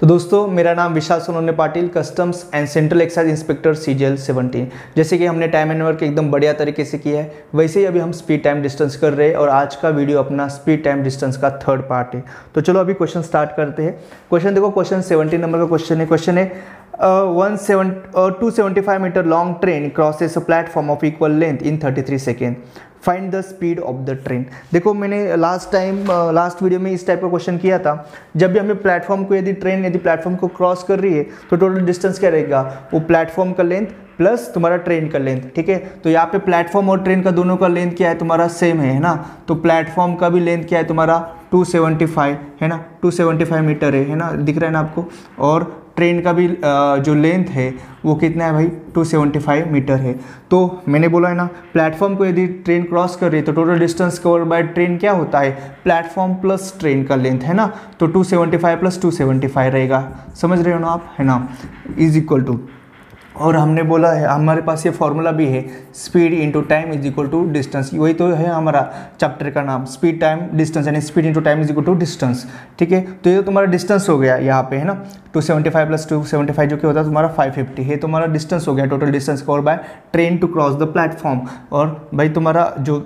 तो दोस्तों, मेरा नाम Vishal Sonone Patil customs and central excise inspector C G L seventeen जैसे कि हमने टाइम एंड वर्क एकदम बढ़िया तरीके से किया है, वैसे ही अभी हम स्पीड टाइम डिस्टेंस कर रहे हैं और आज का वीडियो अपना स्पीड टाइम डिस्टेंस का थर्ड पार्ट है। तो चलो अभी क्वेश्चन स्टार्ट करते हैं। क्वेश्चन देखो क्वेश्चन सेवनटीन नंबर का क्वेश्चन है। क्वेश्चन है one seven two seventy five meter long train crosses a platform of equal length in thirty three second find the speed of the train देखो, मैंने last time last video में इस type का question किया था। जब भी हमें प्लेटफॉर्म को यदि ट्रेन यदि प्लेटफॉर्म को क्रॉस कर रही है तो टोटल डिस्टेंस क्या रहेगा? वो प्लेटफॉर्म का लेंथ प्लस तुम्हारा ट्रेन का लेंथ ठीक है? तो यहाँ पे प्लेटफॉर्म और ट्रेन का दोनों का लेंथ क्या है? तुम्हारा सेम है ना? तो प्लेटफॉर्म का भी लेंथ क्या है? तुम्हारा 275 है ना? 275 मीटर है है ना? दिख रहा है ना आपको? और ट्रेन का भी जो लेंथ है, वो कितना है भाई? 275 मीटर है। तो मैंने बोला है ना, प्लेटफॉर्म को यदि ट्रेन क्रॉस कर रही है तो total distance cover by train क्या होता है? प्लेटफॉर्म प्लस ट्रेन का लेंथ, है ना? तो 275 प्लस 275 रहेगा। समझ रहे हो ना आप? है ना? इज़ इक्वल टू और हमने बोला है, हमारे पास ये फॉर्मूला भी है speed into time is equal to distance वही तो है हमारा चैप्टर का नाम स्पीड टाइम डिस्टेंस यानी speed into time is equal to distance ठीक है? तो ये तुम्हारा डिस्टेंस हो गया यहाँ पे, है ना? 275 प्लस 275 जो कि होता है तुम्हारा 550 है तुम्हारा डिस्टेंस हो गया total distance cover by train to cross the platform और भाई तुम्हारा जो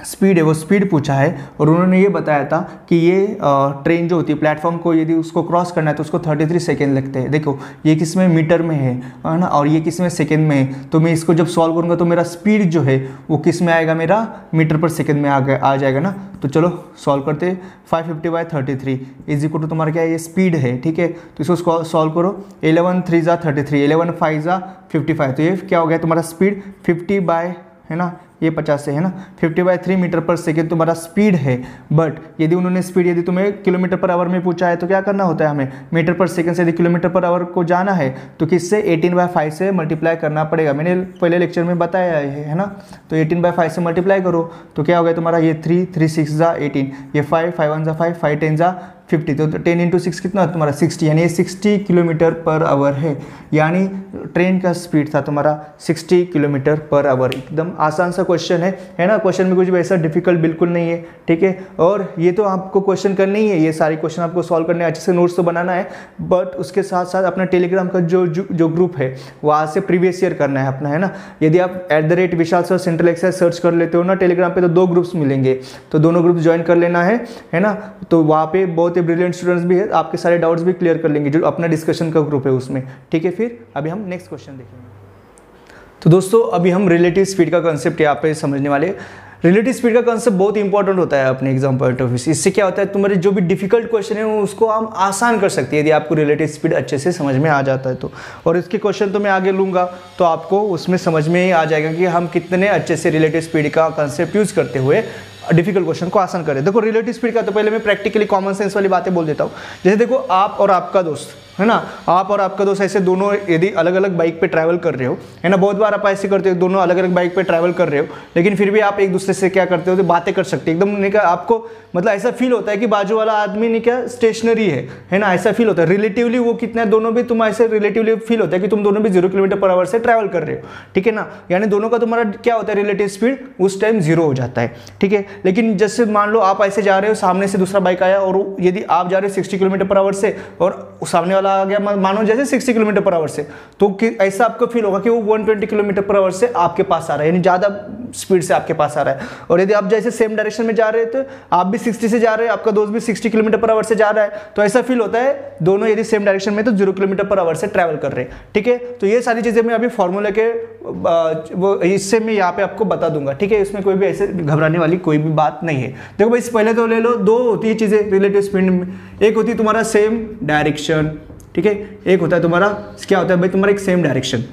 स्पीड है, वो स्पीड पूछा है और उन्होंने ये बताया था कि ये ट्रेन जो होती है, प्लेटफॉर्म को यदि उसको क्रॉस करना है तो उसको 33 सेकेंड लगते हैं। देखो, ये किसमें? मीटर में है है ना? और ये किसमें? सेकेंड में है। तो मैं इसको जब सॉल्व करूँगा तो मेरा स्पीड जो है, वो किसमें आएगा? मेरा मीटर पर सेकेंड में आ गया, आ जाएगा ना? तो चलो सॉल्व करते five fifty by thirty three is equal to तुम्हारा क्या है? ये स्पीड है, ठीक है? तो इसको सॉल्व करो। एलेवन थ्री ज़ा थर्टी थ्री एलेवन फाइव ज़ा फिफ्टी फाइव तो ये क्या हो गया? तुम्हारा स्पीड फिफ्टी बाय है ना? ये पचास है ना? Fifty by three meter per second तुम्हारा स्पीड है। बट यदि उन्होंने स्पीड यदि तुम्हें किलोमीटर पर आवर में पूछा है तो क्या करना होता है हमें? मीटर पर सेकेंड से यदि किलोमीटर पर आवर को जाना है तो किससे? एटीन बाय फाइव से मल्टीप्लाई करना पड़ेगा। मैंने पहले लेक्चर में बताया है है ना? तो एटीन बाय फाइव से मल्टीप्लाई करो तो क्या हो गया तुम्हारा? ये थ्री थ्री सिक्स ज़ा एटीन ये फाइव फाइव वन ज़ा फाइव फाइव टेन ज़ा फिफ्टी तो टेन इंटू सिक्स कितना तुम्हारा सिक्सटी यानी सिक्सटी किलोमीटर पर आवर है। यानी ट्रेन का स्पीड था तुम्हारा सिक्सटी किलोमीटर पर आवर एकदम आसान सा क्वेश्चन है है ना? क्वेश्चन में कुछ भी ऐसा डिफ़िकल्ट बिल्कुल नहीं है, ठीक है? और ये तो आपको क्वेश्चन करने ही है, ये सारे क्वेश्चन आपको सॉल्व करने अच्छे से नोट्स तो बनाना है बट उसके साथ साथ अपना टेलीग्राम का जो जो ग्रुप है, वहाँ से प्रीवियस ईयर करना है अपना, है ना? यदि आप at the rate Vishal sir central excise search कर लेते हो ना टेलीग्राम पर तो दो ग्रुप्स मिलेंगे तो दोनों ग्रुप ज्वाइन कर लेना है है ना? तो वहाँ पर बहुत ही ब्रिलियंट स्टूडेंट्स भी है, आपके सारे डाउट्स भी क्लियर कर लेंगे, जो अपना डिस्कशन का ग्रुप है उसमें। ठीक है, फिर अभी हम नेक्स्ट क्वेश्चन देखेंगे। तो दोस्तों, अभी हम रिलेटिव स्पीड का कंसेप्ट यहाँ पे समझने वाले रिलेटिव स्पीड का कंसेप्ट बहुत इंपॉर्टेंट होता है अपने एग्ज़ाम पॉइंट ऑफ़ इससे क्या होता है, तुम्हारे जो भी डिफ़िकल्ट क्वेश्चन है, उसको हम आसान कर सकते हैं, यदि आपको रिलेटिव स्पीड अच्छे से समझ में आ जाता है तो। और इसके क्वेश्चन तो मैं आगे लूँगा तो आपको उसमें समझ में ही आ जाएगा कि हम कितने अच्छे से रिलेटिव स्पीड का कंसेप्ट यूज़ करते हुए डिफ़िकल्ट क्वेश्चन को आसान करें देखो रिलेटिव स्पीड का तो पहले मैं प्रैक्टिकली कॉमन सेंस वाली बातें बोल देता हूँ। जैसे देखो, आप और आपका दोस्त है ना? आप और आपका दोस्त ऐसे दोनों यदि अलग अलग बाइक पे ट्रैवल कर रहे हो, है ना? बहुत बार आप ऐसे करते हो, दोनों अलग अलग बाइक पे ट्रैवल कर रहे हो, लेकिन फिर भी आप एक दूसरे से क्या करते हो तो बातें कर सकते हो। एकदम नहीं क्या आपको मतलब ऐसा फील होता है कि बाजू वाला आदमी नहीं क्या स्टेशनरी है है ना? ऐसा फील होता है। रिलेटिवली वो कितना दोनों भी तुम ऐसे रिलेटिवली फील होता है कि तुम दोनों भी ज़ीरो किलोमीटर पर आवर से ट्रैवल कर रहे हो, ठीक है ना? यानी दोनों का तुम्हारा क्या होता है रिलेटिव स्पीड उस टाइम ज़ीरो हो जाता है, ठीक है? लेकिन जैसे मान लो आप ऐसे जा रहे हो, सामने से दूसरा बाइक आया और यदि आप जा रहे हो सिक्सटी किलोमीटर पर आवर से और सामने आ गया, मानो जैसे सिक्सटी किलोमीटर पर आवर से। तो ऐसा आपको फील होगा कि वो one twenty kilometer per hour से आपके पास आ रहा है, यानी ज़्यादा स्पीड से आपके पास आ रहा है। और यदि आप जैसे सेम डायरेक्शन में जा रहे तो आप भी सिक्सटी से जा रहे हैं, आपका दोस्त भी सिक्सटी किलोमीटर पर आवर से जा रहा है तो ऐसा फील होता है, दोनों यदि सेम डायरेक्शन में तो ज़ीरो किलोमीटर पर आवर से ट्रैवल कर रहे हैं। ठीक है? तो ये सारी चीज़ें मैं अभी फॉर्मूले के वो इससे मैं यहाँ पे आपको बता दूँगा। ठीक है? इसमें कोई भी ऐसे घबराने वाली कोई भी बात नहीं है। देखो भाई, पहले तो ले लो, दो होती है चीज़ें रिलेटिव स्पीड में। एक होती है तुम्हारा सेम डायरेक्शन ठीक है? एक होता है तुम्हारा क्या होता है भाई? तुम्हारा एक सेम डायरेक्शन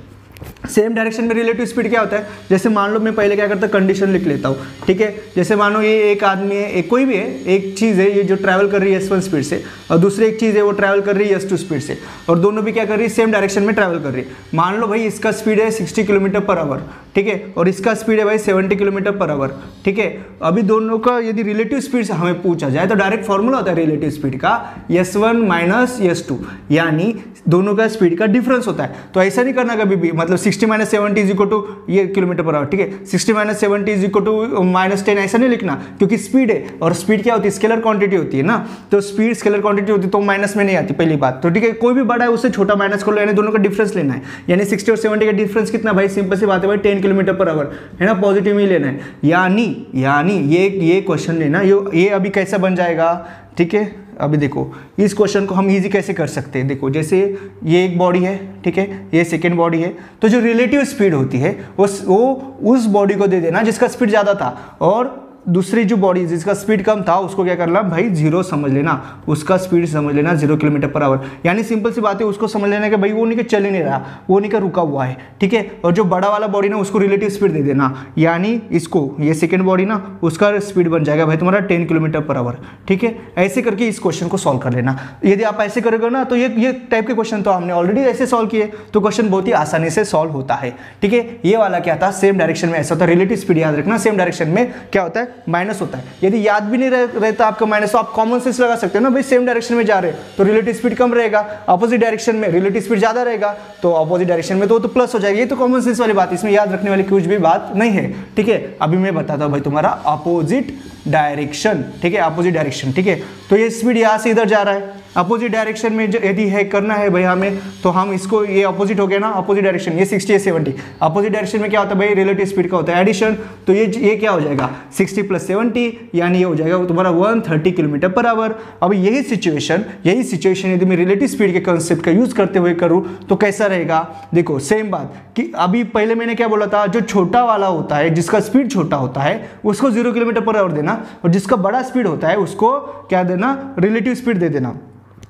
सेम डायरेक्शन में रिलेटिव स्पीड क्या होता है? जैसे मान लो मैं पहले क्या करता, कंडीशन लिख लेता हूँ, ठीक है? जैसे मान ये एक आदमी है, एक कोई भी है, एक चीज़ है, ये जो ट्रैवल कर रही है एस वन स्पीड से, और दूसरी एक चीज़ है, वो ट्रैवल कर रही है एस टू स्पीड से, और दोनों भी क्या कर रही है सेम डायरेक्शन में ट्रैवल कर रही है। मान लो भाई इसका स्पीड है सिक्सटी किलोमीटर पर आवर ठीक है? और इसका स्पीड है भाई सेवेंटी किलोमीटर पर आवर ठीक है? अभी दोनों का यदि रिलेटिव स्पीड से हमें पूछा जाए तो डायरेक्ट फॉर्मूला होता है रिलेटिव स्पीड का S one minus S two यानी दोनों का स्पीड का डिफरेंस होता है। तो ऐसा नहीं करना कभी भी मतलब sixty minus seventy is equal to ये किलोमीटर पर आवर, ठीक है? Sixty minus seventy is equal to minus ten, ऐसा नहीं लिखना, क्योंकि स्पीड है, और स्पीड क्या होती है? स्केलर क्वांटिटी होती है ना? तो स्पीड, स्केलर क्वांटिटी होती है तो माइनस में नहीं आती, पहली बात। तो ठीक है, कोई भी बड़ा है उससे छोटा माइनस कर लो, यानी दोनों का डिफरेंस लेना है। यानी सिक्सटी और सेवेंटी का डिफरेंस कितना भाई? सिंपल सी बात है भाई, टेन किलोमीटर पर आवर। है ना? पॉजिटिव ही लेना है। यानी यानी, ये ये क्वेश्चन लेना ये ये अभी कैसा बन जाएगा? ठीक है? अभी देखो, इस क्वेश्चन को हम इजी कैसे कर सकते हैं? देखो, जैसे ये एक बॉडी है, ठीक है? ये सेकेंड बॉडी है। तो जो रिलेटिव स्पीड होती है वो वो उस बॉडी को दे देना जिसका स्पीड ज़्यादा था। और दूसरी जो बॉडी जिसका स्पीड कम था, उसको क्या करना भाई ज़ीरो समझ लेना। उसका स्पीड समझ लेना ज़ीरो किलोमीटर पर आवर यानी सिंपल सी बात है, उसको समझ लेना कि भाई, वो नहीं के चल ही नहीं रहा, वो नहीं का रुका हुआ है, ठीक है? और जो बड़ा वाला बॉडी ना, उसको रिलेटिव स्पीड दे देना। यानी इसको, ये सेकेंड बॉडी ना, उसका स्पीड बन जाएगा भाई तुम्हारा टेन किलोमीटर पर आवर ठीक है? ऐसे करके इस क्वेश्चन को सॉल्व कर लेना। यदि आप ऐसे करोगे ना तो ये ये टाइप के क्वेश्चन तो हमने ऑलरेडी ऐसे सॉल्व किए तो क्वेश्चन बहुत ही आसानी से सॉल्व होता है, ठीक है? ये वाला क्या था? सेम डायरेक्शन में ऐसा होता है रिलेटिव स्पीड याद रखना सेम डायरेक्शन में क्या होता है? माइनस होता है। यदि याद भी नहीं रहता आपका माइनस तो आप कॉमन सेंस लगा सकते हो ना भाई सेम डायरेक्शन में जा रहे हैं। तो रिलेटिव स्पीड कम रहेगा अपोजिट डायरेक्शन में रिलेटिव स्पीड ज़्यादा रहेगा तो अपोजिट डायरेक्शन में तो, तो प्लस हो जाएगा। ये तो कॉमन सेंस वाली बात इसमें याद रखने वाली कुछ भी बात नहीं है। ठीक है अभी मैं बताता हूँ भाई तुम्हारा अपोजिट डायरेक्शन ठीक है अपोजिट डायरेक्शन ठीक है। तो ये स्पीड यहाँ से इधर जा रहा है। अपोजिट डायरेक्शन में यदि है, करना है भाई हमें तो हम इसको ये अपोजिट हो गया ना अपोजिट डायरेक्शन ये 60 या 70 अपोजिट डायरेक्शन में क्या होता है भाई? रिलेटिव स्पीड का होता है एडिशन तो ये ये क्या हो जाएगा? 60 प्लस सेवेंटी यानी ये हो जाएगा तुम्हारा 130 किलोमीटर पर आवर अब यही सिचुएशन यही सिचुएशन यदि मैं रिलेटिव स्पीड के कंसेप्ट का यूज़ करते हुए करूँ तो कैसा रहेगा? देखो सेम बात कि अभी पहले मैंने क्या बोला था? जो छोटा वाला होता है, जिसका स्पीड छोटा होता है, उसको ज़ीरो किलोमीटर पर आवर देना, और जिसका बड़ा स्पीड होता है, उसको क्या देना? रिलेटिव स्पीड दे देना.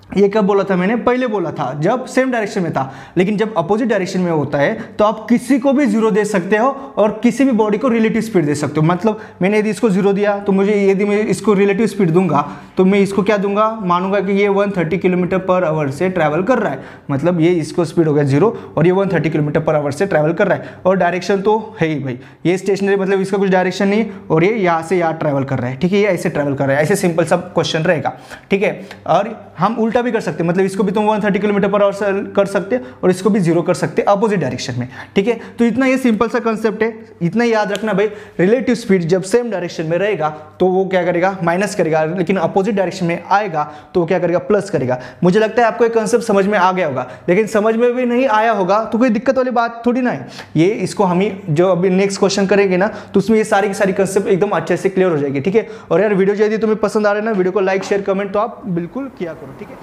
ये कब बोला था मैंने? पहले बोला था, जब सेम डायरेक्शन में था। लेकिन जब अपोजिट डायरेक्शन में होता है तो आप किसी को भी ज़ीरो दे सकते हो और किसी भी बॉडी को रिलेटिव स्पीड दे सकते हो। मतलब मैंने यदि इसको ज़ीरो दिया तो मुझे यदि मैं इसको रिलेटिव स्पीड दूँगा तो मैं इसको क्या दूँगा? मानूँगा कि ये 130 किलोमीटर पर आवर से ट्रैवल कर रहा है। मतलब ये इसको स्पीड हो गया ज़ीरो और ये 130 किलोमीटर पर आवर से ट्रैवल कर रहा है। और डायरेक्शन तो है ही भाई। ये स्टेशनरी मतलब इसका कुछ डायरेक्शन नहीं, और ये यहाँ से यहाँ ट्रैवल कर रहा है। ठीक है, ये ऐसे ट्रैवल कर रहा है। ऐसे सिंपल सब क्वेश्चन रहेगा। ठीक है, और हम उल्टा भी कर सकते हैं। मतलब इसको भी तुम 130 किलोमीटर पर आवर कर सकते और इसको भी ज़ीरो कर सकते हैं अपोजिट डायरेक्शन में। ठीक है? तो इतना ये सिंपल सा कंसेप्ट है। इतना याद रखना भाई रिलेटिव स्पीड जब सेम डायरेक्शन में रहेगा तो वो क्या करेगा? माइनस करेगा, लेकिन अपोजिट डायरेक्शन में आएगा तो वो क्या करेगा? प्लस करेगा। मुझे लगता है आपको एक कंसेप्ट समझ में आ गया होगा। लेकिन समझ में भी नहीं आया होगा तो कोई दिक्कत वाली बात थोड़ी ना है। ये इसको हम ही, जो अभी नेक्स्ट क्वेश्चन करेंगे ना तो उसमें ये सारी की सारी कंसेप्ट एकदम अच्छे से क्लियर हो जाएगी। ठीक है? और यार वीडियो यदि तुम्हें पसंद आ रहा है ना वीडियो को लाइक शेयर कमेंट तो आप बिल्कुल किया करो। ठीक है?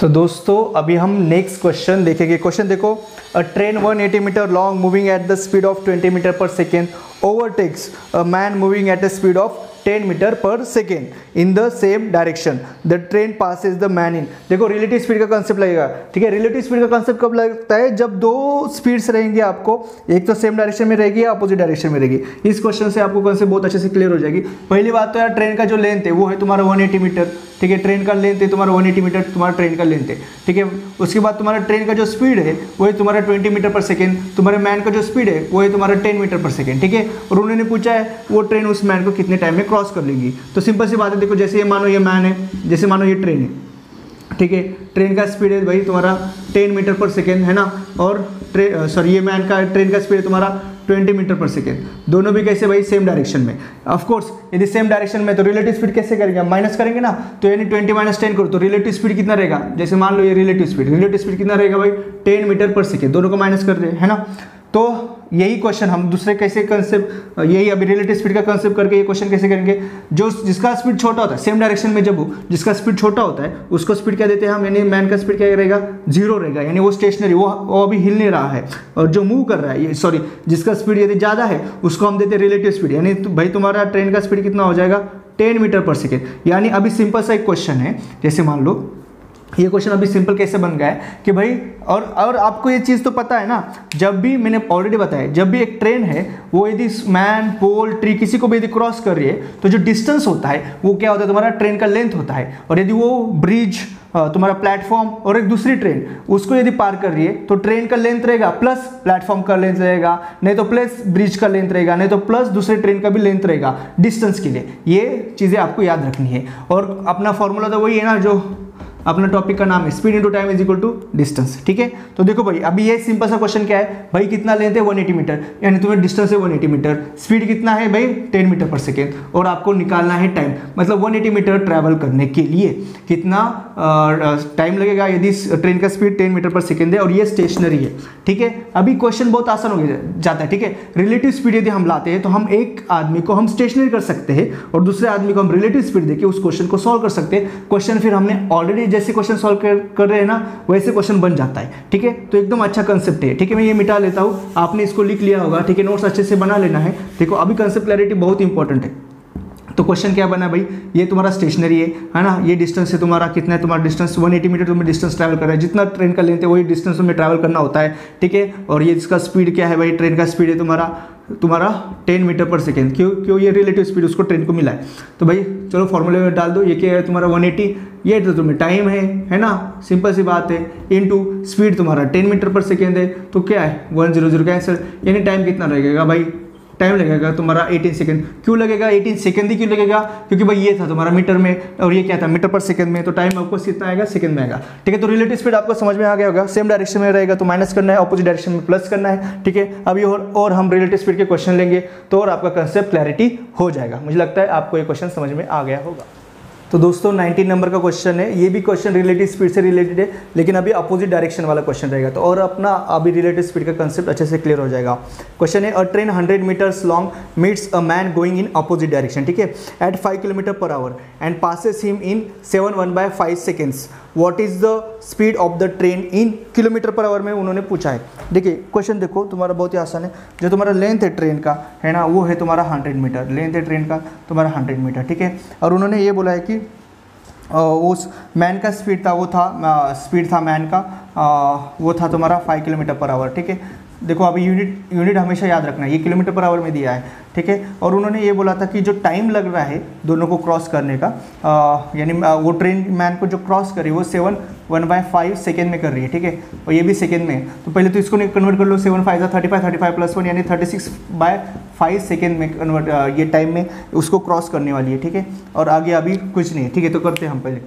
तो दोस्तों, अभी हम नेक्स्ट क्वेश्चन देखेंगे। क्वेश्चन देखो a train 180 metre long moving at the speed of 20 metre per second overtakes a man moving at the speed of 10 metre per second in the same direction the train passes the man in देखो relative speed का concept लगेगा। ठीक है relative speed का concept कब लगता है? जब दो स्पीड्स रहेंगे आपको, एक तो सेम डायरेक्शन में रहेगी या अपोजिट डायरेक्शन में रहेगी। इस क्वेश्चन से आपको कंसेप्ट बहुत अच्छे से क्लियर हो जाएगी। पहली बात तो यार ट्रेन का जो लेंथ है, वो है तुम्हारा 180 मीटर ठीक है ट्रेन का लेंथ है, तुम्हारा 180 मीटर तुम्हारा ट्रेन का लेंथ है। ठीक है उसके बाद तुम्हारा ट्रेन का जो स्पीड है, वही तुम्हारा 20 मीटर पर सेकेंड तुम्हारे मैन का जो स्पीड है, वही तुम्हारा टेन मीटर पर सेकेंड ठीक है? और उन्होंने पूछा है, वो ट्रेन उस मैन को कितने टाइम में क्रॉस कर लेगी? तो सिंपल सी बात है, देखो, जैसे ये मानो ये मैन है, जैसे मानो ये ट्रेन है, ठीक है? ट्रेन का स्पीड है भाई तुम्हारा टेन मीटर पर सेकेंड है ना? और ट्रेन सॉरी ये मैन का ट्रेन का स्पीड है तुम्हारा 20 मीटर पर सेकेंड। दोनों भी कैसे भाई? सेम डायरेक्शन में। ऑफकोर्स यदि सेम डायरेक्शन में तो रिलेटिव स्पीड कैसे करेंगे? माइनस करेंगे ना? तो यानी 20 माइनस टेन करो तो रिलेटिव स्पीड कितना रहेगा? जैसे मान लो ये रिलेटिव स्पीड रिलेटिव स्पीड कितना रहेगा भाई? 10 मीटर पर सेकेंड दोनों को माइनस कर दे, है ना? तो यही क्वेश्चन हम दूसरे कैसे कंसेप्ट यही अभी रिलेटिव स्पीड का कंसेप्ट करके ये क्वेश्चन कैसे करेंगे? जो जिसका स्पीड छोटा होता है सेम डायरेक्शन में जब हो जिसका स्पीड छोटा होता है, उसको स्पीड क्या देते हैं हम? यानी मैन का स्पीड क्या रहेगा? ज़ीरो रहेगा। यानी वो स्टेशनरी वो वो अभी हिल नहीं रहा है। और जो मूव कर रहा है सॉरी जिसका स्पीड यदि ज़्यादा है, उसको हम देते हैं रिलेटिव स्पीड यानी तो भाई तुम्हारा ट्रेन का स्पीड कितना हो जाएगा? टेन मीटर पर सेकेंड यानी अभी सिंपल सा एक क्वेश्चन है। जैसे मान लो ये क्वेश्चन अभी सिंपल कैसे बन गया है कि भाई, और और आपको ये चीज़ तो पता है ना, जब भी मैंने ऑलरेडी बताया, जब भी एक ट्रेन है, वो यदि मैन पोल ट्री किसी को भी यदि क्रॉस कर रही है तो जो डिस्टेंस होता है, वो क्या होता है, तुम्हारा ट्रेन का लेंथ होता है। और यदि वो ब्रिज तुम्हारा प्लेटफॉर्म और एक दूसरी ट्रेन उसको यदि पार कर रही है तो ट्रेन का लेंथ रहेगा प्लस प्लेटफॉर्म का लेंथ रहेगा, नहीं तो प्लस ब्रिज का लेंथ रहेगा, नहीं तो प्लस दूसरे ट्रेन का भी लेंथ रहेगा डिस्टेंस के लिए। ये चीज़ें आपको याद रखनी है। और अपना फॉर्मूला तो वही है ना, जो अपना टॉपिक का नाम है speed into time is equal to distance ठीक है? तो देखो भाई, अभी ये सिंपल सा क्वेश्चन क्या है? भाई, कितना लेंथ है? 180 मीटर यानी तुम्हें डिस्टेंस है 180 मीटर स्पीड कितना है भाई? 10 मीटर पर सेकेंड और आपको निकालना है टाइम मतलब 180 मीटर ट्रैवल करने के लिए कितना टाइम लगेगा यदि ट्रेन का speed ten metre per second है और ये स्टेशनरी है, ठीक है? अभी क्वेश्चन बहुत आसान हो जाता है, ठीक है? रिलेटिव स्पीड यदि हम लाते हैं तो हम एक आदमी को हम स्टेशनरी कर सकते हैं और दूसरे आदमी को हम रिलेटिव स्पीड देके उस क्वेश्चन को सॉल्व कर सकते हैं। क्वेश्चन फिर हमने ऑलरेडी जैसे क्वेश्चन सॉल्व कर, कर रहे हैं ना वैसे क्वेश्चन बन जाता है। ठीक है? तो एकदम अच्छा कंसेप्ट है। ठीक है मैं ये मिटा लेता हूँ। आपने इसको लिख लिया होगा। ठीक है नोट्स अच्छे से बना लेना है। देखो अभी कंसेप्ट क्लैरिटी बहुत इंपॉर्टेंट है। तो क्वेश्चन क्या बना भाई? ये तुम्हारा स्टेशनरी है है ना? ये डिस्टेंस है तुम्हारा कितना है? तुम्हारा डिस्टेंस 180 मीटर तुम्हें डिस्टेंस ट्रैवल कर रहा है। जितना ट्रेन का लेंथ है, वही डिस्टेंस तुम्हें ट्रैवल करना होता है, ठीक है? और ये इसका स्पीड क्या है भाई? ट्रेन का स्पीड है तुम्हारा तुम्हारा 10 मीटर पर सेकेंड क्यों क्यों ये रिलेटिव स्पीड उसको ट्रेन को मिला है? तो भाई, चलो फॉर्मूले में डाल दो। ये क्या है? तुम्हारा 180 ये तो तुम्हें टाइम है है ना? सिंपल सी बात है। इनटू स्पीड तुम्हारा 10 मीटर पर सेकेंड है। तो क्या है? वन ज़ीरो ज़ीरो कैंसर यानी टाइम कितना लगेगा भाई? टाइम लगेगा तुम्हारा 18 सेकंड क्यों लगेगा? 18 सेकंड ही क्यों लगेगा? क्योंकि भाई ये था तुम्हारा मीटर में और ये क्या था? मीटर पर सेकंड में। तो टाइम आपको कितना आएगा सेकंड में आएगा। ठीक है तो रिलेटिव स्पीड आपको समझ में आ गया होगा। सेम डायरेक्शन में रहेगा तो माइनस करना है अपोजिट डायरेक्शन में प्लस करना है। ठीक है अभी और, और हम रिलेटिव स्पीड के क्वेश्चन लेंगे तो और आपका कंसेप्ट क्लैरिटी हो जाएगा। मुझे लगता है आपको ये क्वेश्चन समझ में आ गया होगा। तो दोस्तों 19 नंबर का क्वेश्चन है। ये भी क्वेश्चन रिलेटिव स्पीड से रिलेटेड है, लेकिन अभी अपोजिट डायरेक्शन वाला क्वेश्चन रहेगा। तो और अपना अभी रिलेटिव स्पीड का कंसेप्ट अच्छे से क्लियर हो जाएगा। क्वेश्चन है a train 100 metres long meets a man going in opposite direction ठीक है? At five kilometre per hour and passes him in seven one by five seconds what is the speed of the train in kilometre per hour में उन्होंने पूछा है। देखिए question देखो, तुम्हारा बहुत ही आसान है। जो तुम्हारा लेंथ है ट्रेन का, है ना, वो है तुम्हारा हंड्रेड मीटर लेंथ है ट्रेन का, तुम्हारा हंड्रेड मीटर ठीक है? और उन्होंने ये बोला है कि उस मैन का स्पीड था, वो था स्पीड था मैन का वो था तुम्हारा फाइव किलोमीटर पर आवर ठीक है? देखो अभी यूनिट यूनिट हमेशा याद रखना है ये किलोमीटर पर आवर में दिया है, ठीक है? और उन्होंने ये बोला था कि जो टाइम लग रहा है दोनों को क्रॉस करने का यानी वो ट्रेन मैन को जो क्रॉस करे वो seven one by five second में कर रही है, ठीक है? और ये भी सेकेंड में तो पहले तो इसको कन्वर्ट कर लो seven five thirty five thirty five plus one यानी thirty six by five second में कन्वर्ट ये टाइम में उसको क्रॉस करने वाली है, ठीक है? और आगे अभी कुछ नहीं है, ठीक है? तो करते हैं हम पहले।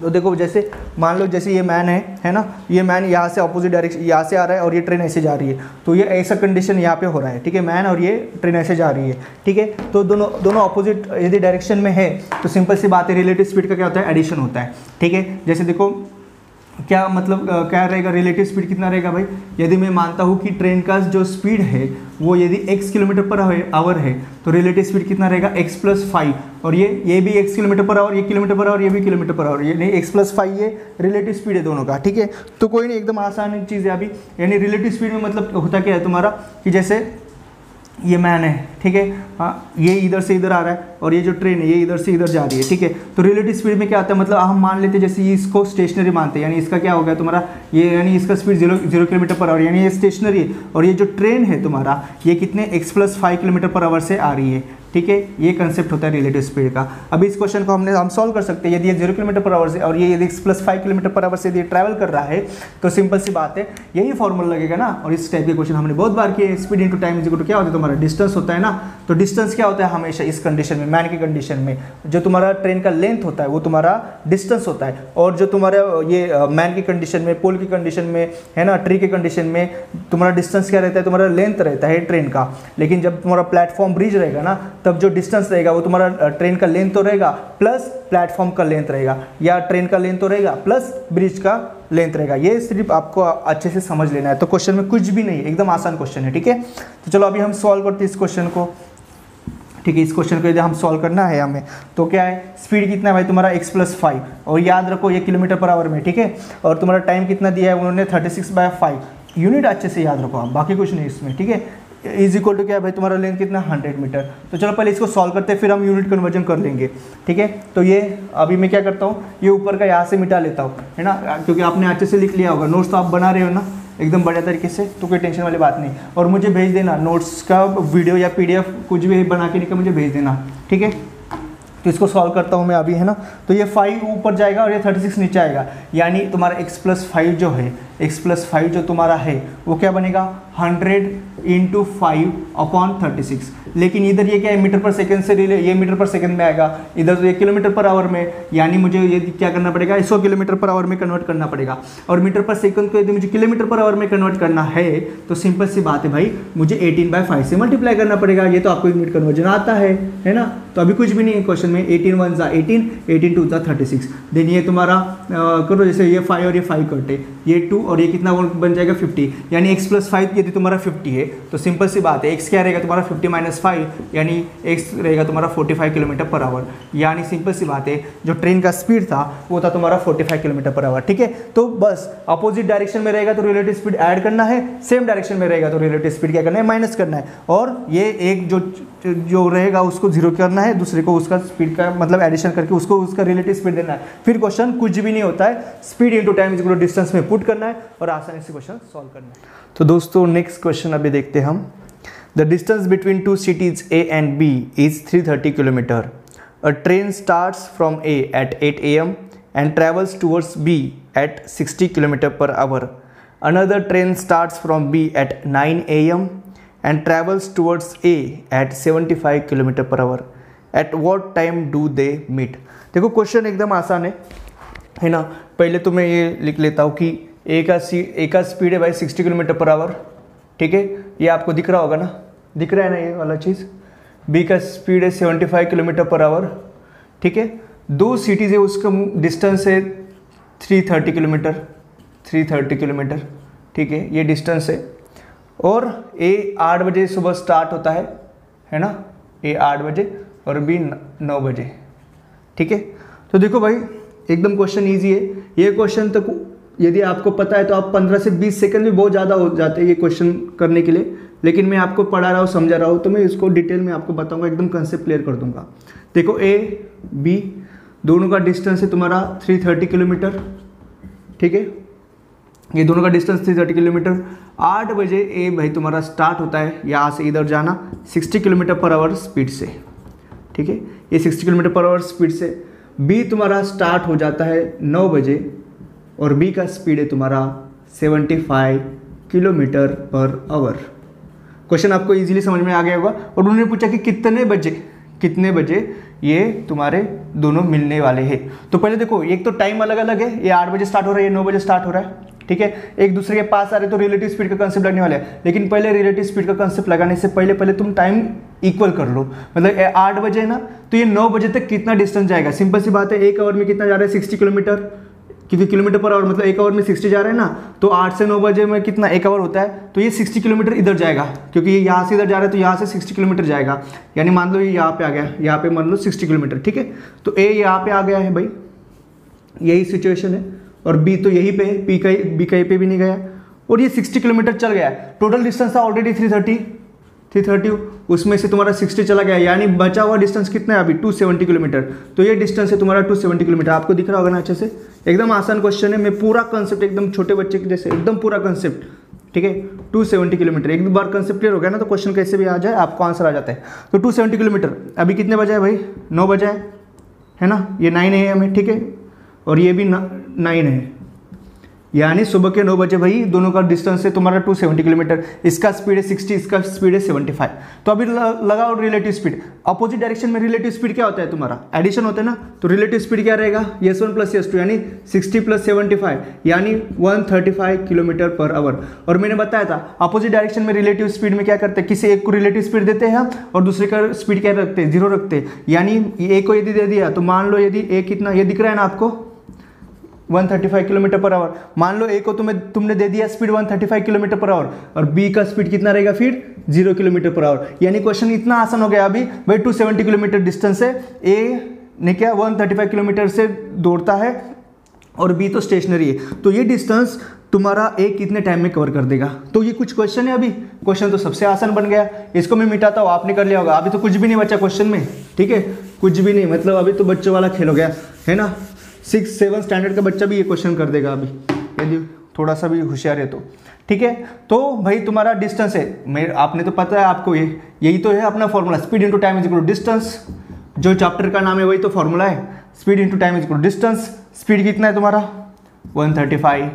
तो देखो, जैसे मान लो, जैसे ये मैन है है ना? ये मैन यहाँ से अपोजिट डायरेक्शन यहाँ से आ रहा है और ये ट्रेन ऐसे जा रही है। तो ये ऐसा कंडीशन यहाँ पे हो रहा है, ठीक है? मैन और ये ट्रेन ऐसे जा रही है, ठीक है? तो दोनों दोनों अपोजिट यदि डायरेक्शन में है तो सिंपल सी बात है रिलेटिव स्पीड का क्या होता है? एडिशन होता है, ठीक है? जैसे देखो क्या मतलब क्या रहेगा? रिलेटिव स्पीड कितना रहेगा भाई? यदि मैं मानता हूँ कि ट्रेन का जो स्पीड है, वो यदि x किलोमीटर पर आवर है तो रिलेटिव स्पीड कितना रहेगा? x प्लस फाइव और ये ये भी x किलोमीटर पर आवर ये किलोमीटर पर आवर ये भी किलोमीटर पर आवर ये नहीं, x प्लस फाइव ये रिलेटिव स्पीड है दोनों का, ठीक है? तो कोई नहीं, एकदम आसान चीज़ है अभी. यानी रिलेटिव स्पीड में मतलब होता क्या है तुम्हारा? कि जैसे ये मैन है, ठीक है? हाँ ये इधर से इधर आ रहा है और ये जो ट्रेन है, ये इधर से इधर जा रही है, ठीक है? तो रिलेटिव स्पीड में क्या आता है? मतलब हम मान लेते हैं, जैसे इसको स्टेशनरी मानते हैं, यानी इसका क्या हो गया तुम्हारा? ये, यानी इसका speed zero zero kilometre per hour यानी ये स्टेशनरी है। और ये जो ट्रेन है तुम्हारा, ये कितने x plus five kilometre per hour से आ रही है ठीक है? ये कंसेप्ट होता है रिलेटिव स्पीड का। अभी इस क्वेश्चन को हमने, हम सॉल्व कर सकते हैं। यदि ये ज़ीरो किलोमीटर पर आवर से, और ये यदि plus five kilometre per hour से यदि ट्रैवल कर रहा है तो सिंपल सी बात है, यही फॉर्मूला लगेगा ना। और इस टाइप के क्वेश्चन हमने बहुत बार किए स्पीड इंटू टाइम इज़ क्या होता है? तुम्हारा डिस्टेंस होता है ना। तो डिस्टेंस क्या होता है हमेशा इस कंडीशन में मैन की कंडीशन में। जो तुम्हारा ट्रेन का लेंथ होता है, वो तुम्हारा डिस्टेंस होता है। और जो तुम्हारा, ये मैन की कंडीशन में पोल की कंडीशन में, है ना ट्री के कंडीशन में, तुम्हारा डिस्टेंस क्या रहता है? तुम्हारा लेंथ रहता है ट्रेन का। लेकिन जब तुम्हारा प्लेटफॉर्म ब्रिज रहेगा ना तब जो डिस्टेंस रहेगा, वो तुम्हारा ट्रेन का लेंथ तो रहेगा प्लस प्लेटफॉर्म का लेंथ रहेगा, या ट्रेन का लेंथ तो रहेगा प्लस ब्रिज का लेंथ रहेगा। ये सिर्फ़ आपको अच्छे से समझ लेना है। तो क्वेश्चन में कुछ भी नहीं एकदम आसान क्वेश्चन है, ठीक है? तो चलो अभी हम सॉल्व करते हैं इस क्वेश्चन को। ठीक है, इस क्वेश्चन को यदि हम सॉल्व करना है हमें तो क्या है? स्पीड कितना है भाई? तुम्हारा एक्स प्लस फाइव और याद रखो ये किलोमीटर पर आवर में, ठीक है? और तुम्हारा टाइम कितना दिया है? उन्होंने thirty six by five unit अच्छे से याद रखो आप, बाकी कुछ नहीं इसमें, ठीक है? इज़ इक्वल टू क्या है भाई? तुम्हारा लेंथ कितना? हंड्रेड मीटर तो चलो पहले इसको सॉल्व करते हैं, फिर हम यूनिट कन्वर्जन कर लेंगे। ठीक है? तो ये अभी मैं क्या करता हूँ? ये ऊपर का यहाँ से मिटा लेता हूँ, है ना? क्योंकि आपने अच्छे से लिख लिया होगा। नोट्स तो आप बना रहे हो ना, एकदम बढ़िया तरीके से तो कोई टेंशन वाली बात नहीं। और मुझे भेज देना नोट्स का वीडियो या पीडीएफ कुछ भी बना के निकल मुझे भेज देना। ठीक है? तो इसको सॉल्व करता हूँ मैं अभी, है ना? तो ये फाइव ऊपर जाएगा और ये थर्टी सिक्स नीचे आएगा। यानी तुम्हारा एक्स प्लस फाइव जो है एक्स प्लस फाइव जो तुम्हारा है, वो क्या बनेगा? Hundred into five upon thirty six लेकिन इधर ये क्या है? मीटर पर सेकंड से रिले ये मीटर पर सेकंड में आएगा। इधर तो ये किलोमीटर पर आवर में, यानी मुझे ये क्या करना पड़ेगा? इसको किलोमीटर पर आवर में कन्वर्ट करना पड़ेगा। और मीटर पर सेकंड को यदि मुझे किलोमीटर पर आवर में कन्वर्ट करना है तो सिंपल सी बात है भाई, मुझे एटीन बाई फाइव से मल्टीप्लाई करना पड़ेगा। ये तो आपको यूनिट कन्वर्जन आता है है ना? तो अभी कुछ भी नहीं है क्वेश्चन में। एटीन वन ज़ा एटीन एटीन टू ज़ा थर्टी सिक्स देन ये तुम्हारा करो जैसे ये फाइव और ये फाइव कटे। ये टू और ये कितना बन जाएगा? फिफ्टी यानी एक्स प्लस फाइव यदि तुम्हारा फिफ्टी है तो सिंपल सी बात है एक्स क्या रहेगा तुम्हारा? फिफ्टी माइनस फाइव यानी एक्स रहेगा तुम्हारा forty five kilometre per hour यानी सिंपल सी बात है, जो ट्रेन का स्पीड था, वो था तुम्हारा forty five kilometre per hour ठीक है? तो बस अपोजिट डायरेक्शन में रहेगा तो रिलेटिव स्पीड ऐड करना है सेम डायरेक्शन में रहेगा तो रिलेटिव स्पीड क्या करना है? माइनस करना है. और ये एक जो जो रहेगा उसको ज़ीरो करना है, दूसरे को उसका स्पीड का मतलब एडिशन करके उसको उसका रिलेटिव स्पीड देना है. फिर क्वेश्चन कुछ भी नहीं होता है स्पीड इंटू टाइम डिस्टेंस में पुट करना है और आसानी से क्वेश्चन सॉल्व करना है। तो दोस्तों नेक्स्ट क्वेश्चन अभी देखते हैं हम। The distance between two cities A and B is 330 kilometre a train starts from A at 8 a m and travels towards B at 60 kilometre per hour another train starts from B at 9 am and travels towards A at 75 km per hour. At what time do they meet? देखो question एकदम आसान है। है ना? पहले तो मैं ये लिख लेता हूँ कि ए का सी ए का स्पीड है भाई 60 किलोमीटर पर आवर ठीक है? ये आपको दिख रहा होगा ना? दिख रहा है ना ये वाला चीज़? बी का स्पीड है 75 किलोमीटर पर आवर ठीक है? दो सिटीज़ है, उसका डिस्टेंस है 330 किलोमीटर 330 किलोमीटर ठीक है? ये डिस्टेंस है। और ए आठ बजे सुबह स्टार्ट होता है है ना? ए आठ बजे और बी नौ बजे, ठीक है? तो देखो भाई, एकदम क्वेश्चन ईजी है। ये क्वेश्चन तो यदि आपको पता है तो आप 15 से 20 सेकंड भी बहुत ज़्यादा हो जाते हैं ये क्वेश्चन करने के लिए। लेकिन मैं आपको पढ़ा रहा हूँ, समझा रहा हूँ तो मैं इसको डिटेल में आपको बताऊँगा, एकदम कंसेप्ट क्लियर कर दूँगा। देखो ए बी दोनों का डिस्टेंस है तुम्हारा 330 किलोमीटर, ठीक है? ये दोनों का डिस्टेंस 330 किलोमीटर। आठ बजे ए भाई तुम्हारा स्टार्ट होता है, यहाँ से इधर जाना 60 किलोमीटर पर आवर स्पीड से, ठीक है? ये 60 किलोमीटर पर आवर स्पीड से। बी तुम्हारा स्टार्ट हो जाता है नौ बजे और बी का स्पीड है तुम्हारा 75 किलोमीटर पर आवर क्वेश्चन आपको इजीली समझ में आ गया होगा और उन्होंने पूछा कि कितने बजे कितने बजे ये तुम्हारे दोनों मिलने वाले हैं। तो पहले देखो, एक तो टाइम अलग अलग है, ये आठ बजे स्टार्ट हो रहा है, ये नौ बजे स्टार्ट हो रहा है, ठीक है? एक दूसरे के पास आ रहे तो रिलेटिव स्पीड का कंसेप्ट लगने वाला है। लेकिन पहले रिलेटिव स्पीड का कंसेप्ट लगाने से पहले पहले तुम टाइम इक्वल कर लो। मतलब आठ बजे ना तो ये नौ बजे तक कितना डिस्टेंस जाएगा? सिंपल सी बात है, एक आवर में कितना जा रहा है? सिक्सटी किलोमीटर क्योंकि किलोमीटर पर आवर मतलब एक आवर में सिक्सटी जा रहा है ना तो आठ से नौ बजे में कितना एक आवर होता है तो ये सिक्सटी किलोमीटर इधर जाएगा, क्योंकि ये यहाँ से इधर जा रहा है तो यहाँ से सिक्सटी किलोमीटर जाएगा। यानी मान लो ये यहाँ पे आ गया, यहाँ पे मान लो सिक्सटी किलोमीटर, ठीक है? तो ए यहाँ पे आ गया है भाई, यही सिचुएशन है। और बी तो यही पे पी कहीं बी कहीं पे भी नहीं गया। और ये 60 किलोमीटर चल गया टोटल डिस्टेंस था ऑलरेडी 330 330 उसमें से तुम्हारा 60 चला गया, यानी बचा हुआ डिस्टेंस कितना है अभी? 270 किलोमीटर। तो ये डिस्टेंस है तुम्हारा 270 किलोमीटर। आपको दिख रहा होगा ना अच्छे से? एकदम आसान क्वेश्चन है। मैं पूरा कंसेप्ट एकदम छोटे बच्चे के जैसे, एकदम पूरा कंसेप्ट ठीक है? 270 किलोमीटर। एक बार कंसेप्ट क्लियर हो गया ना तो क्वेश्चन कैसे भी आ जाए, आपको आंसर आ जाता है। तो 270 किलोमीटर। अभी कितने बजे है भाई? नौ बजे है? ना? ये नाइन है, ठीक है? और ये भी नाइन है। यानी सुबह के नौ बजे भाई, दोनों का डिस्टेंस है तुम्हारा 270 किलोमीटर, इसका स्पीड है 60 इसका स्पीड है 75 तो अभी लगाओ रिलेटिव स्पीड अपोजिट डायरेक्शन में रिलेटिव स्पीड क्या होता है तुम्हारा? एडिशन होता है ना? तो रिलेटिव स्पीड क्या रहेगा? S one plus S two यानी 60 प्लस सेवेंटी यानी 135 किलोमीटर पर आवर और मैंने बताया था अपोजिट डायरेक्शन में रिलेटिव स्पीड में क्या करते हैं? किसी एक को रिलेटिव स्पीड देते हैं और दूसरे का स्पीड क्या रखते हैं? ज़ीरो रखते हैं। यानी ए को यदि दे दिया तो मान लो यदि ए कितना ये दिख रहा है ना आपको? 135 किलोमीटर पर आवर मान लो ए को तुम्हें तुमने दे दिया स्पीड 135 किलोमीटर पर आवर और बी का स्पीड कितना रहेगा फिर? ज़ीरो किलोमीटर पर आवर यानी क्वेश्चन इतना आसान हो गया अभी, भाई 270 किलोमीटर डिस्टेंस है। ए ने क्या 135 किलोमीटर से दौड़ता है और बी तो स्टेशनरी है। तो ये डिस्टेंस तुम्हारा ए कितने टाइम में कवर कर देगा? तो ये कुछ क्वेश्चन है अभी। क्वेश्चन तो सबसे आसान बन गया। इसको मैं मिटाता हूँ, आपने कर लिया होगा। अभी तो कुछ भी नहीं बचा क्वेश्चन में। ठीक है? कुछ भी नहीं मतलब अभी तो बच्चों वाला खेल हो गया। है ना? सिक्स, सेवन स्टैंडर्ड का बच्चा भी ये क्वेश्चन कर देगा अभी। यदि थोड़ा सा भी होशियार है तो। ठीक है? तो भाई तुम्हारा डिस्टेंस है। मेरे आपने तो पता है आपको ये, यही तो है अपना formula speed into time is equal distance जो चैप्टर का नाम है वही तो फॉर्मूला है। Speed into time is equal distance speed कितना है तुम्हारा? 135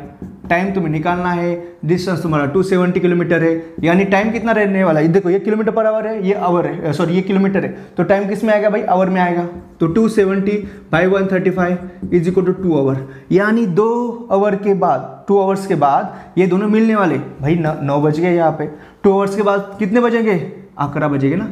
टाइम तुम्हें निकालना है. डिस्टेंस तुम्हारा 270 किलोमीटर है. यानी टाइम कितना रहने वाला है? देखो, ये किलोमीटर पर आवर है, ये आवर है. सॉरी ये किलोमीटर है. तो टाइम किसमें आएगा भाई? आवर में आएगा. तो 270 seventy by one thirty five is equal to two hour यानी दो आवर के बाद टू आवर्स के बाद ये दोनों मिलने वाले. भाई, नौ बज गए यहाँ पे. टू आवर्स के बाद कितने बजेंगे? आकरा बजेंगे ना?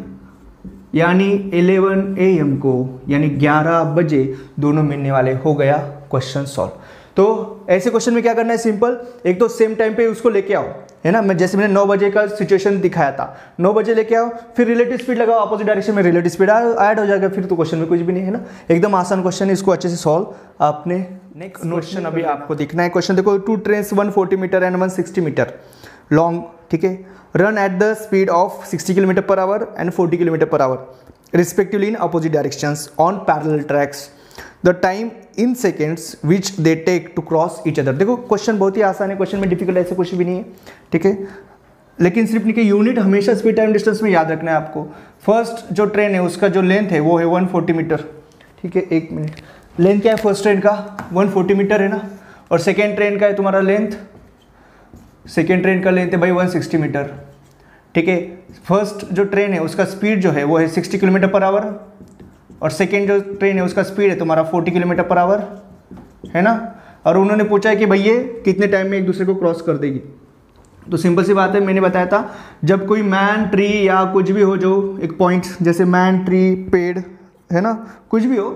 यानी 11 ए एम को, यानी 11 बजे दोनों मिलने वाले हो गया क्वेश्चन सॉल्व तो ऐसे क्वेश्चन में क्या करना है? सिंपल एक तो सेम टाइम पे उसको लेके आओ है ना? मैं जैसे मैंने नौ बजे का सिचुएशन दिखाया था। नौ बजे लेके आओ फिर रिलेटिव स्पीड लगाओ अपोजिट डायरेक्शन में रिलेटिव स्पीड ऐड हो जाएगा फिर तो क्वेश्चन में कुछ भी नहीं है ना? एकदम आसान क्वेश्चन है इसको अच्छे से सॉल्व आपने नेक्स्ट क्वेश्चन अभी आपको दिखना है। क्वेश्चन देखो two train one forty metre and one sixty metre long ठीक है? Run at the speed of 60 km per hour and 40 km per hour respectively in opposite directions on parallel tracks. The time in seconds which they take to cross each other देखो question बहुत ही आसान है question में difficult ऐसे कुछ भी नहीं है, ठीक है? लेकिन सिर्फ़ निके यूनिट हमेशा स्पीड टाइम डिस्टेंस में याद रखना है आपको। फ़र्स्ट जो ट्रेन है, उसका जो लेंथ है, वो है 140 मीटर ठीक है? एक मिनट लेंथ क्या है फ़र्स्ट ट्रेन का? 140 मीटर है ना? और सेकेंड ट्रेन का है तुम्हारा लेंथ सेकेंड ट्रेन का लेंथ है भाई 160 मीटर ठीक है? फ़र्स्ट जो ट्रेन है, उसका स्पीड जो है, वो है 60 किलोमीटर पर आवर और सेकेंड जो ट्रेन है, उसका स्पीड है तुम्हारा 40 किलोमीटर पर आवर है ना? और उन्होंने पूछा है कि भैया, कितने टाइम में एक दूसरे को क्रॉस कर देगी? तो सिंपल सी बात है, मैंने बताया था, जब कोई मैन ट्री या कुछ भी हो, जो एक पॉइंट जैसे मैन ट्री पेड़, है ना? कुछ भी हो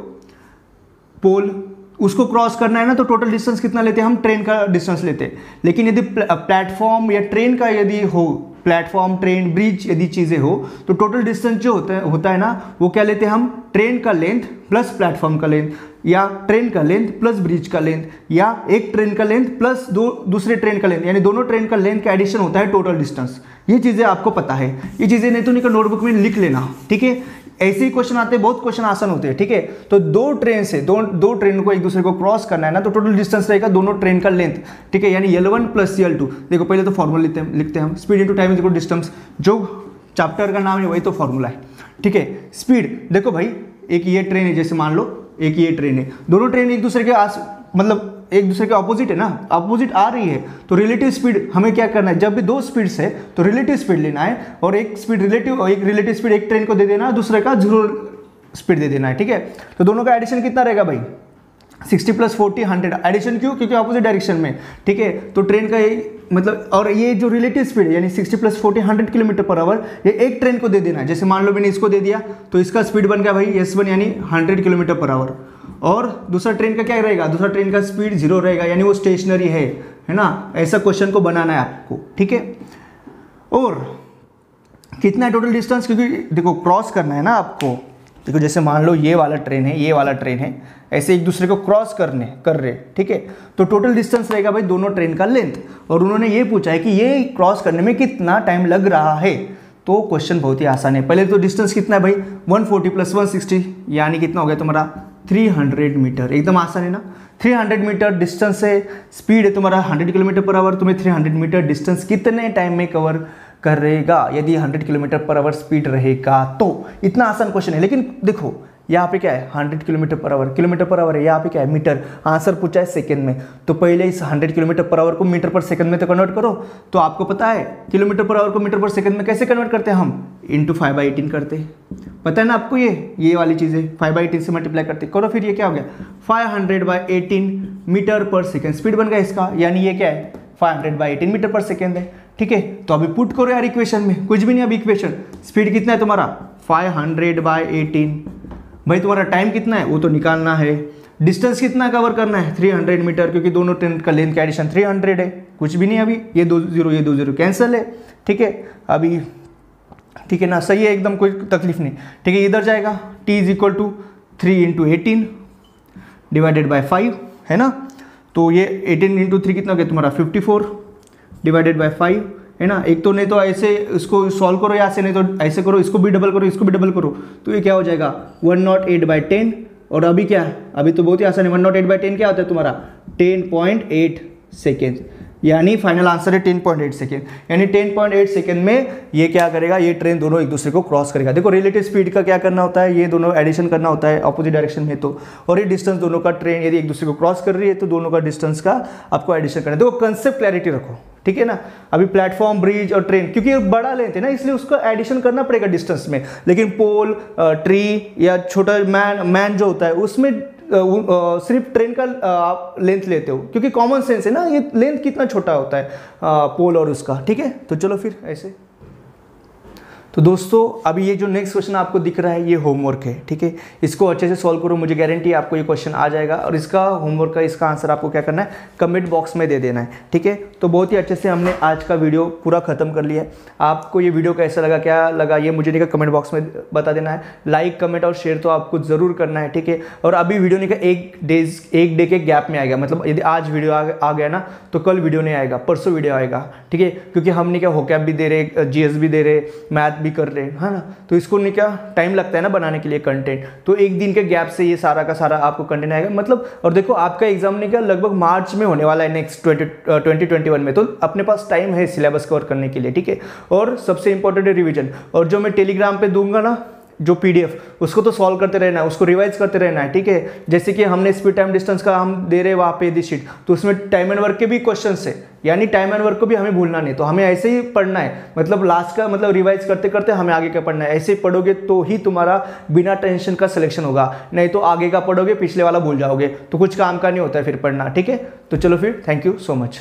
पोल उसको क्रॉस करना है ना तो टोटल डिस्टेंस कितना लेते हैं? हम ट्रेन का डिस्टेंस लेते हैं। लेकिन यदि प्लेटफॉर्म या ट्रेन का यदि हो प्लेटफॉर्म, ट्रेन, ब्रिज यदि चीज़ें हो तो टोटल डिस्टेंस जो होता है होता है ना, वो क्या लेते हैं हम? ट्रेन का लेंथ प्लस प्लेटफॉर्म का लेंथ या ट्रेन का लेंथ प्लस ब्रिज का लेंथ या एक ट्रेन का लेंथ प्लस दो, दूसरे ट्रेन का लेंथ यानी दोनों ट्रेन का लेंथ का एडिशन होता है टोटल डिस्टेंस ये चीज़ें आपको पता है। ये चीज़ें नहीं तो नहीं नोटबुक में लिख लेना, ठीक है? ऐसे ही क्वेश्चन आते हैं, बहुत क्वेश्चन आसान होते हैं, ठीक है? तो दो ट्रेन से, दो दो ट्रेन को एक दूसरे को क्रॉस करना है ना तो टोटल डिस्टेंस रहेगा दोनों ट्रेन का लेंथ ठीक है? यानी L one plus L two देखो, पहले तो फॉर्मूला लिखते हैं लिखते हैं हम। Speed into time is distance जो चैप्टर का नाम है, वही तो फॉर्मूला है, ठीक है? स्पीड देखो भाई, एक ये ट्रेन है, जैसे मान लो, एक ये ट्रेन है। दोनों ट्रेन एक दूसरे के आस मतलब एक दूसरे के ऑपोजिट है ना? अपोजिट आ रही है। तो रिलेटिव स्पीड हमें क्या करना है? जब भी दो स्पीड्स है तो रिलेटिव स्पीड लेना है और एक स्पीड रिलेटिव एक रिलेटिव स्पीड एक ट्रेन को दे देना, दूसरे का ज़ीरो स्पीड दे देना है, ठीक है? तो दोनों का एडिशन कितना रहेगा भाई? 60 प्लस 40 100 एडिशन क्यों? क्योंकि अपोजिट डायरेक्शन में, ठीक है? तो ट्रेन का ये मतलब और ये जो रिलेटिव स्पीड है, यानी 60 प्लस 40 100 किलोमीटर पर आवर ये एक ट्रेन को दे देना है। जैसे मान लो मैंने इसको दे दिया तो इसका स्पीड बन गया भाई एस वन यानी 100 किलोमीटर पर आवर और दूसरा ट्रेन का क्या रहेगा? दूसरा ट्रेन का स्पीड ज़ीरो रहेगा, यानी वो स्टेशनरी है है ना? ऐसा क्वेश्चन को बनाना है आपको, ठीक है? और कितना है टोटल डिस्टेंस क्योंकि देखो क्रॉस करना है ना आपको। देखो, जैसे मान लो ये वाला ट्रेन है, ये वाला ट्रेन है, ऐसे एक दूसरे को क्रॉस करने, कर रहे, ठीक है? तो टोटल डिस्टेंस रहेगा भाई दोनों ट्रेन का लेंथ और उन्होंने ये पूछा है कि ये क्रॉस करने में कितना टाइम लग रहा है? तो क्वेश्चन बहुत ही आसान है। पहले तो डिस्टेंस कितना है भाई? 140 फोर्टी प्लस वन यानी कितना हो गया तुम्हारा? 300 मीटर एकदम आसान है ना? 300 मीटर डिस्टेंस है स्पीड है तुम्हारा 100 किलोमीटर पर आवर तुम्हें 300 मीटर डिस्टेंस कितने टाइम में कवर करेगा? यदि 100 किलोमीटर पर आवर स्पीड रहेगा तो। इतना आसान क्वेश्चन है, लेकिन देखो यहाँ पे क्या है? 100 kilometre per hour kilometre per hour है, यहाँ पे क्या है? मीटर। आंसर पूछा है सेकंड में। तो पहले इस 100 किलोमीटर पर आवर को मीटर पर सेकंड में तो कन्वर्ट करो। तो आपको पता है, किलोमीटर पर आवर को मीटर पर सेकंड में कैसे कन्वर्ट करते हैं हम? इंटू फाइव बाई एटीन करते पता है ना आपको ये? ये वाली चीज़ें। फाइव बाई एटीन से मल्टीप्लाई करते करो फिर ये क्या हो गया? Five hundred by eighteen metre per second speed बन गया इसका। यानी ये क्या है? Five hundred by eighteen metre per second है। ठीक है? तो अभी पुट करो यार इक्वेशन में। कुछ भी नहीं अभी इक्वेशन स्पीड कितना है तुम्हारा? फाइव हंड्रेड बाई एटीन भाई, तुम्हारा टाइम कितना है? वो तो निकालना है। डिस्टेंस कितना कवर करना है? 300 मीटर क्योंकि दोनों ट्रेन का लेंथ का एडिशन 300 है। कुछ भी नहीं अभी। ये दो ज़ीरो ये दो ज़ीरो कैंसिल है। ठीक है? अभी, ठीक है ना? सही है, एकदम कोई तकलीफ़ नहीं। ठीक है, इधर जाएगा। T is equal to three into eighteen divided by five है ना? तो ये एटीन इंटू थ्री कितना हो गया तुम्हारा? Fifty four divided by five है ना? एक तो नहीं तो ऐसे इसको सॉल्व करो या ऐसे नहीं तो ऐसे करो, इसको भी डबल करो, इसको भी डबल करो। तो ये क्या हो जाएगा? One nought eight by ten और अभी क्या है? अभी तो बहुत ही आसान है। One nought eight by ten क्या होता है तुम्हारा? टेन पॉइंट एट सेकेंड यानी फाइनल आंसर है 10.8 सेकेंड यानी 10.8 सेकेंड में ये क्या करेगा? ये ट्रेन दोनों एक दूसरे को क्रॉस करेगा। देखो रिलेटिव स्पीड का क्या करना होता है? ये दोनों एडिशन करना होता है अपोजिट डायरेक्शन में तो। और ये डिस्टेंस दोनों का ट्रेन यदि एक दूसरे को क्रॉस कर रही है तो दोनों का डिस्टेंस का आपको एडिशन करना है। देखो कंसेप्ट क्लैरिटी रखो, ठीक है ना? अभी प्लेटफॉर्म ब्रिज और ट्रेन क्योंकि बड़ा लेंथ है ना, इसलिए उसको एडिशन करना पड़ेगा डिस्टेंस में। लेकिन पोल ट्री या छोटा मैन मैन जो होता है, उसमें सिर्फ़ ट्रेन का आप लेंथ लेते हो, क्योंकि कॉमन सेंस है ना, ये लेंथ कितना छोटा होता है पोल और उसका, ठीक है? तो चलो फिर, ऐसे। तो दोस्तों, अभी ये जो नेक्स्ट क्वेश्चन आपको दिख रहा है, ये होमवर्क है, ठीक है? इसको अच्छे से सॉल्व करो, मुझे गारंटी आपको ये क्वेश्चन आ जाएगा और इसका होमवर्क का, इसका आंसर आपको क्या करना है? कमेंट बॉक्स में दे देना है, ठीक है? तो बहुत ही अच्छे से हमने आज का वीडियो पूरा खत्म कर लिया है। आपको ये वीडियो कैसा लगा, क्या लगा, ये मुझे नहीं कमेंट बॉक्स में बता देना है। लाइक कमेंट और शेयर तो आपको ज़रूर करना है, ठीक है? और अभी वीडियो नहीं का एक डेज़ एक डे के गैप में आएगा। मतलब यदि आज वीडियो आ गया ना तो कल वीडियो नहीं आएगा, परसों वीडियो आएगा, ठीक है? क्योंकि हमने क्या होकैप भी दे रहे जी भी दे रहे मैथ भी कर रहे हैं, है ना? तो इसको नहीं क्या टाइम लगता है ना बनाने के लिए कंटेंट तो एक दिन के गैप से ये सारा का सारा आपको कंटेंट आएगा। मतलब और देखो, आपका एग्ज़ाम ने क्या, लगभग मार्च में होने वाला है नेक्स्ट ट्वेंटी ट्वेंटी में। तो अपने पास टाइम है सिलेबस कवर करने के लिए, ठीक है? और सबसे इंपॉर्टेंट है रिविजन और जो मैं टेलीग्राम पर दूँगा ना जो पीडीएफ उसको तो सॉल्व करते रहना है, उसको रिवाइज करते रहना है, ठीक है? जैसे कि हमने स्पीड टाइम डिस्टेंस का हम दे रहे वहाँ पे यदि शीट तो उसमें टाइम एंड वर्क के भी क्वेश्चन है। यानी टाइम एंड वर्क को भी हमें भूलना नहीं तो हमें ऐसे ही पढ़ना है। मतलब लास्ट का मतलब रिवाइज करते करते हमें आगे का पढ़ना है। ऐसे ही पढ़ोगे तो ही तुम्हारा बिना टेंशन का सिलेक्शन होगा, नहीं तो आगे का पढ़ोगे, पिछले वाला भूल जाओगे। तो कुछ काम का नहीं होता है फिर पढ़ना, ठीक है? तो चलो फिर थैंक यू सो मच